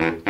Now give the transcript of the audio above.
Mm-hmm.